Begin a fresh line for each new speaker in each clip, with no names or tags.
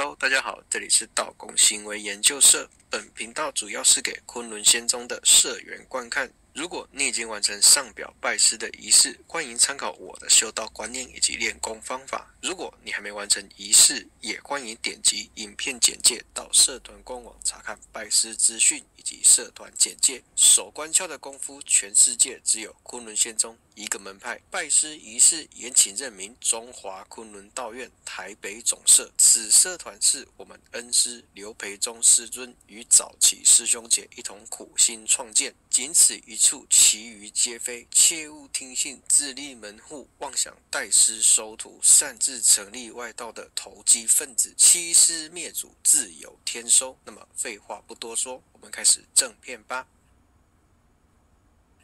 Hello，大家好，这里是道公行为研究社。本频道主要是给昆仑仙宗的社员观看。如果你已经完成上表拜师的仪式，欢迎参考我的修道观念以及练功方法。如果你还没完成仪式，也欢迎点击影片简介到社团官网查看拜师资讯以及社团简介。手关窍的功夫，全世界只有昆仑仙宗一个门派。拜师仪式严请任命中华昆仑道院台北总社。此社团是我们恩师刘培忠师尊与早期师兄姐一同苦心创建，仅此一处，其余皆非。切勿听信自立门户、妄想代师收徒、擅自成立外道的投机分子，欺师灭祖，自有天收。那么废话不多说，我们开始正片吧。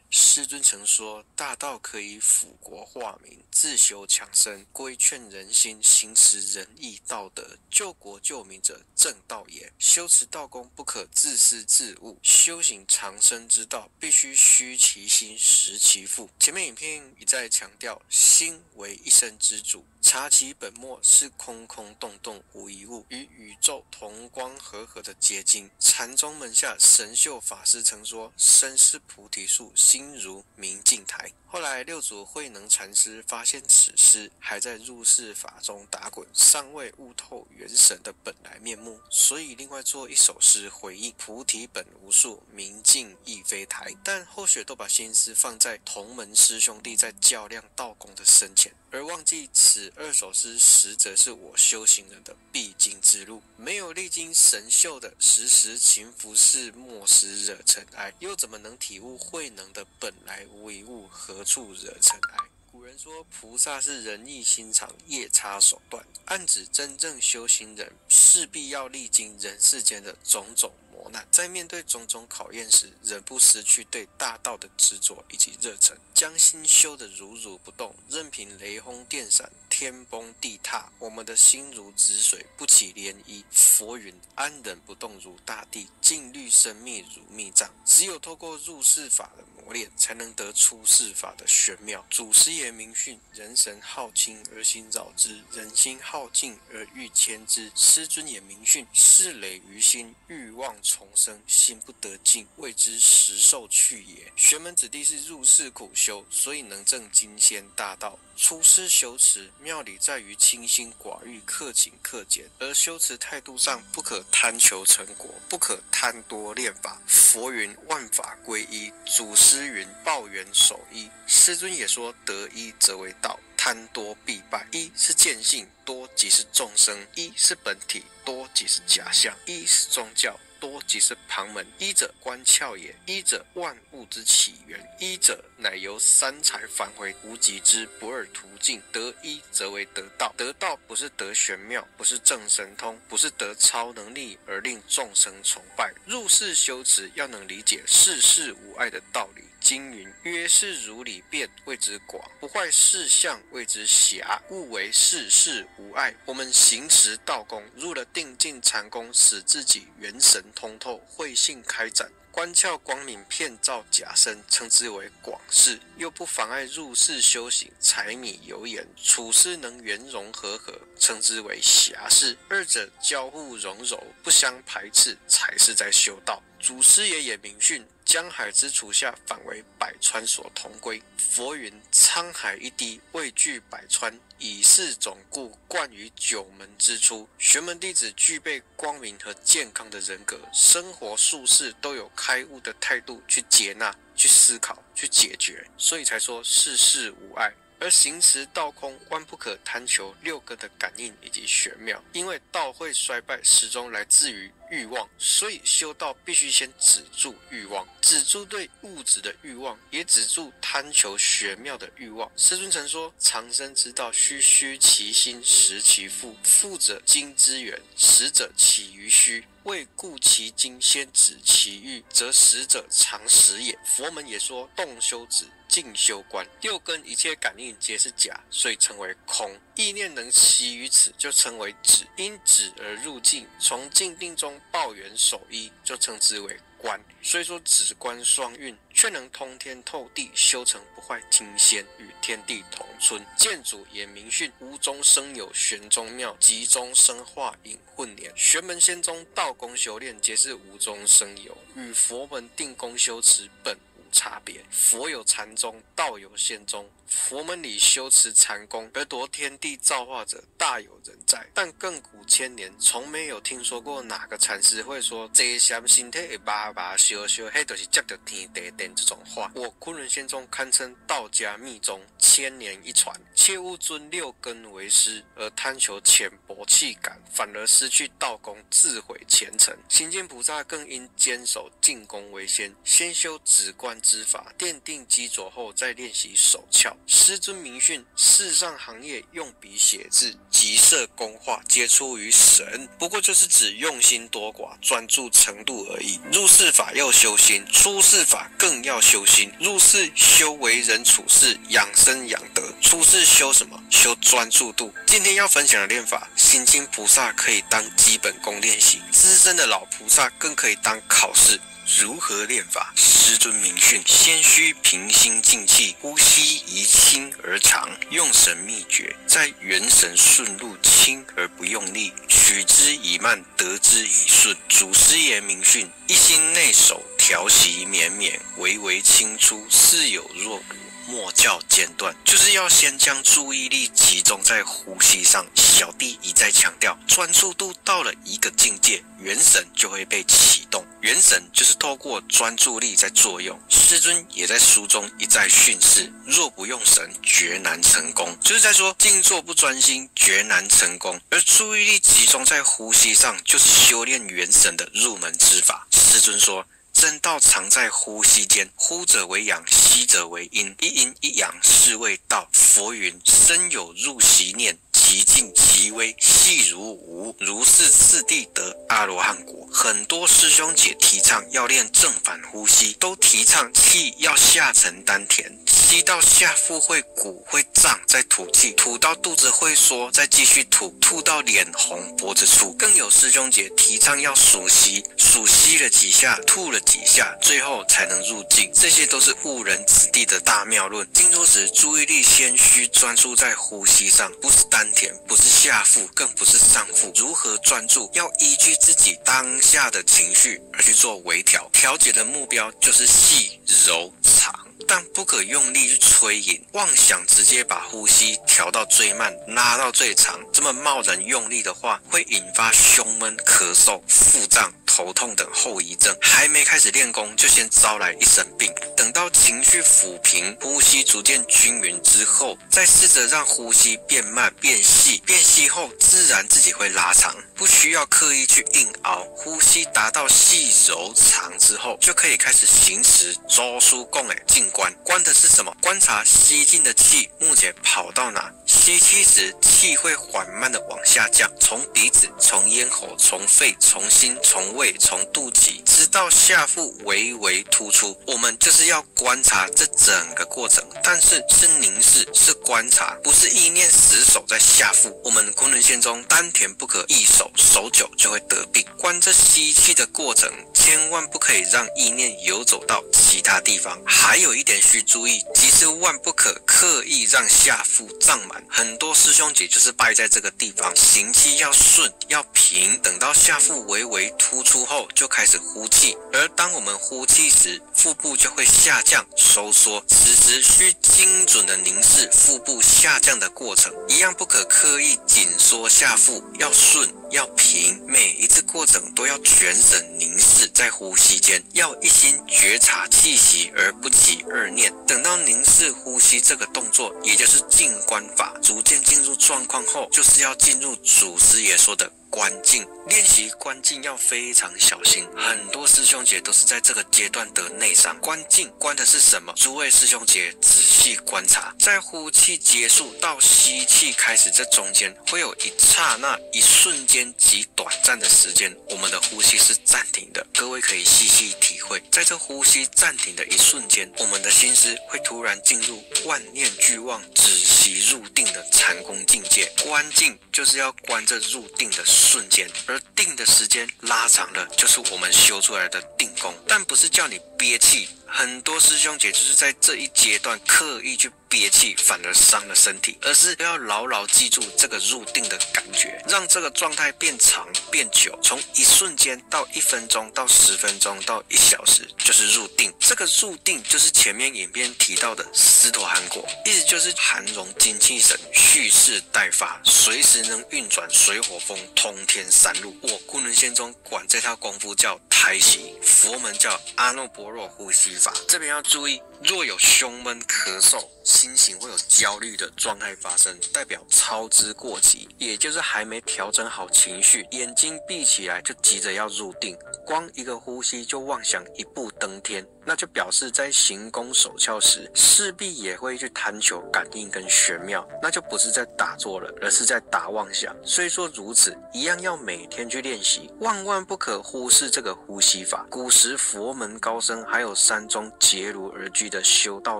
师尊曾说：“大道可以辅国化民，自修强身，规劝人心，行持仁义道德，救国救民者正道也。修持道功不可自私自误，修行长生之道必须虚其心，实其腹。”前面影片一再强调，心为一生之主。察其本末是空空洞洞无一物，与宇宙同光和合的结晶。禅宗门下神秀法师曾说：“身是菩提树，心心如明镜台。”后来六祖慧能禅师发现此诗还在入世法中打滚，尚未悟透元神的本来面目，所以另外做一首诗回应：“菩提本无树，明镜亦非台。”但后学都把心思放在同门师兄弟在较量道功的深浅。而忘记此二首诗实则是我修行人的必经之路。没有历经神秀的时时勤拂拭，莫使惹尘埃，又怎么能体悟慧能的本来无一物，何处惹尘埃？古人说菩萨是仁义心肠，夜叉手段，暗指真正修行人势必要历经人世间的种种。磨难，在面对种种考验时，仍不失去对大道的执着以及热忱，将心修得如如不动，任凭雷轰电闪、天崩地塌，我们的心如止水，不起涟漪。佛云：安忍不动如大地，静虑生命如密藏。只有透过入世法的磨练，才能得出世法的玄妙。祖师爷明训：人神好清而心扰之，人心好静而欲牵之。师尊也明训：事累于心，欲望。重生，心不得静，谓之实受去也。玄门子弟是入世苦修，所以能证金仙大道。出师修持，妙理在于清心寡欲、克勤克俭。而修持态度上，不可贪求成果，不可贪多练法。佛云：万法归一。祖师云：报缘守一。师尊也说：得一则为道，贪多必败。一是见性，多即是众生；一是本体，多即是假象；一是宗教。多即是旁门，一者观窍也；一者万物之起源；一者乃由三才返回无极之不二途径。得一则为得道，得道不是得玄妙，不是正神通，不是得超能力而令众生崇拜。入世修持要能理解世事无碍的道理。经云：曰是如理变，谓之广；不坏事相，谓之狭。故为世事无碍。我们行持道功，入了定境禅功，使自己元神通透，慧性开展。观窍光明，遍照假身，称之为广视；又不妨碍入世修行，柴米油盐处事能圆融和合，称之为狭视。二者交互融柔，不相排斥，才是在修道。祖师爷也明训：江海之处下，反为百川所同归。佛云：沧海一滴，未聚百川。以是总故，冠于九门之初。玄门弟子具备光明和健康的人格，生活术事都有开悟的态度去接纳、去思考、去解决，所以才说世事无碍。而行持道空，万不可贪求六根的感应以及玄妙，因为道会衰败，始终来自于欲望，所以修道必须先止住欲望，止住对物质的欲望，也止住贪求玄妙的欲望。师尊曾说：长生之道，须虚其心，实其腹。腹者精之源，实者起于虚。为故其精，先止其欲，则死者常死也。佛门也说：动修止。静修观，六根一切感应皆是假，所以称为空。意念能习于此，就称为止。因止而入静，从静定中抱元守一，就称之为观。虽说只观双运，却能通天透地，修成不坏金仙，与天地同尊。建主也明训，无中生有，玄中妙，集中生化，隐混年。玄门仙宗道功修炼，皆是无中生有，与佛门定功修持本。差别，佛有禅宗，道有仙宗。佛门里修持禅功而夺天地造化者大有人在，但亘古千年，从没有听说过哪个禅师会说这些身体会叭叭修修，嘿，都是接着天地等这种话。我昆仑仙宗堪称道家密宗，千年一传，切勿尊六根为师而贪求浅薄气感，反而失去道功，自毁前程。行见菩萨更应坚守进功为先，先修止观之法，奠定基础后再练习手窍。师尊明训，世上行业用笔写字、集色工画，皆出于神。不过就是指用心多寡、专注程度而已。入世法要修心，出世法更要修心。入世修为人处事、养生养德；出世修什么？修专注度。今天要分享的练法，心经菩萨可以当基本功练习，资深的老菩萨更可以当考试。如何练法？师尊明训：先需平心静气，呼吸宜轻而长，用神秘诀，在元神顺路，轻而不用力，取之以慢，得之以顺。祖师爷明训：一心内守，调息绵绵，微微清出，似有若无。莫叫间断，就是要先将注意力集中在呼吸上。小弟一再强调，专注度到了一个境界，元神就会被启动。元神就是透过专注力在作用。师尊也在书中一再训示：若不用神，绝难成功。就是在说，静坐不专心，绝难成功。而注意力集中在呼吸上，就是修炼元神的入门之法。师尊说。真道常在呼吸间，呼者为阳，吸者为阴，一阴一阳，是谓道。佛云：身有入息念。极静极微，细如无。如是次第得阿罗汉果。很多师兄姐提倡要练正反呼吸，都提倡气要下沉丹田，吸到下腹会鼓会胀，再吐气，吐到肚子会缩，再继续吐，吐到脸红脖子粗。更有师兄姐提倡要数吸，数吸了几下，吐了几下，最后才能入静。这些都是误人子弟的大妙论。静坐时注意力先需专注在呼吸上，不是丹田。不是下腹，更不是上腹。如何专注？要依据自己当下的情绪而去做微调。调节的目标就是细、柔、长。但不可用力去催引，妄想直接把呼吸调到最慢，拉到最长。这么贸然用力的话，会引发胸闷、咳嗽、腹胀、头痛等后遗症。还没开始练功，就先招来一身病。等到情绪抚平，呼吸逐渐均匀之后，再试着让呼吸变慢、变细。变细后，自然自己会拉长，不需要刻意去硬熬。呼吸达到细、柔、长之后，就可以开始行持周书供诶静。观观的是什么？观察吸进的气目前跑到哪？吸气时，气会缓慢的往下降，从鼻子、从咽喉、从肺、从心、从胃、从肚脐，直到下腹微微突出。我们就是要观察这整个过程，但是是凝视，是观察，不是意念死守在下腹。我们昆仑线中丹田不可一守，守久就会得病。观这吸气的过程，千万不可以让意念游走到其他地方。还有一。点需注意，其实万不可刻意让下腹胀满。很多师兄姐就是败在这个地方，行气要顺要平，等到下腹微微突出后，就开始呼气。而当我们呼气时，腹部就会下降收缩，此时需精准的凝视腹部下降的过程，一样不可刻意紧缩下腹，要顺。要平，每一次过程都要全神凝止，在呼吸间要一心觉察气息而不起二念。等到凝视呼吸这个动作，也就是静观法，逐渐进入状况后，就是要进入祖师爷说的。关静练习关静要非常小心，很多师兄姐都是在这个阶段得内伤。关静关的是什么？诸位师兄姐仔细观察，在呼气结束到吸气开始这中间，会有一刹那、一瞬间极短暂的时间，我们的呼吸是暂停的。各位可以细细体会，在这呼吸暂停的一瞬间，我们的心思会突然进入万念俱忘、止息入定的禅功境界。关静就是要关这入定的。瞬间，而定的时间拉长了，就是我们修出来的定功。但不是叫你憋气很多师兄姐就是在这一阶段刻意去憋气，反而伤了身体，而是要牢牢记住这个入定的感觉，让这个状态变长变久，从一瞬间到一分钟到十分钟到一小时，就是入定。这个入定就是前面影片提到的斯陀含果，意思就是含容精气神，蓄势待发，随时能运转水火风，通天三路。我昆仑仙宗管这套功夫叫胎息，佛门叫阿耨般若呼吸法。这边要注意，若有胸闷、咳嗽、心情会有焦虑的状态发生，代表操之过急，也就是还没调整好情绪，眼睛闭起来就急着要入定，光一个呼吸就妄想一步登天。那就表示在行功守窍时，势必也会去贪求感应跟玄妙，那就不是在打坐了，而是在打妄想。虽说如此，一样要每天去练习，万万不可忽视这个呼吸法。古时佛门高僧，还有山中结庐而居的修道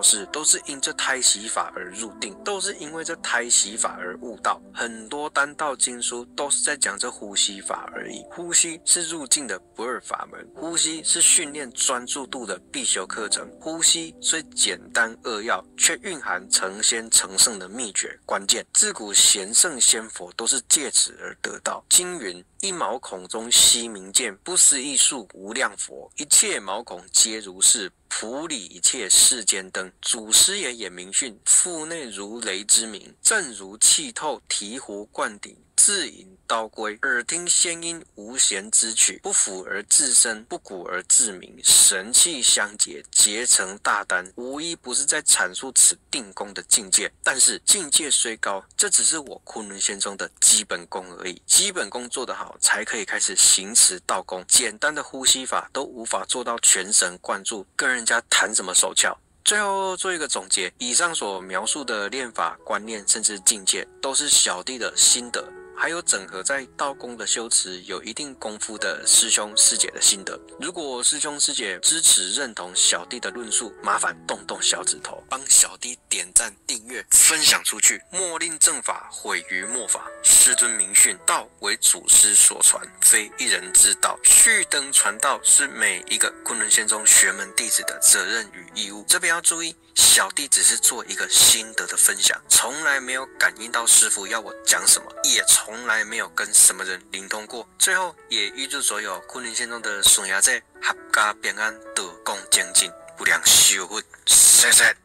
士，都是因这胎息法而入定，都是因为这胎息法而悟道。很多丹道经书都是在讲这呼吸法而已。呼吸是入境的不二法门，呼吸是训练专注度的。必修课程，呼吸虽简单扼要，却蕴含成仙成圣的秘诀关键。自古贤圣仙佛都是借此而得道。经云：一毛孔中悉明见，不思议数无量佛。一切毛孔皆如是，普理一切世间灯。祖师爷也明训：腹内如雷之鸣，正如气透醍醐灌顶。自引刀归，耳听仙音无弦之曲，不腐而自生，不鼓而自鸣，神气相结，结成大丹，无一不是在阐述此定功的境界。但是境界虽高，这只是我昆仑仙宗的基本功而已。基本功做得好，才可以开始行持道功。简单的呼吸法都无法做到全神贯注，跟人人家谈什么手巧？最后做一个总结，以上所描述的练法观念，甚至境界，都是小弟的心得。还有整合在道功的修持有一定功夫的师兄师姐的心得。如果师兄师姐支持认同小弟的论述，麻烦动动小指头，帮小弟点赞、订阅、分享出去，莫令正法毁于末法。师尊明训，道为祖师所传，非一人之道。续灯传道是每一个昆仑仙宗学门弟子的责任与义务。这边要注意。小弟只是做一个心得的分享，从来没有感应到师傅要我讲什么，也从从来没有跟什么人灵通过。最后也预祝所有昆仑仙中的孙牙仔合家平安，得功精进，不良修福，谢谢。